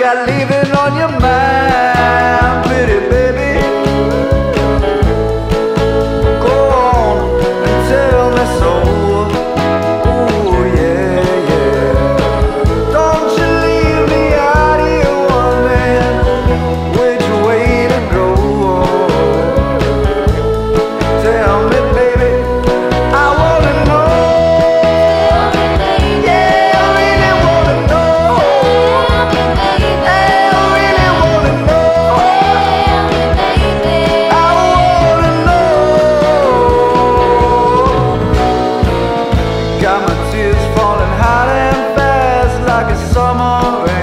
got leaving on your mind. amore